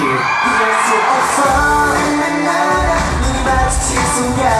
you 이럴 수 없어. 나나나 마주친 순간.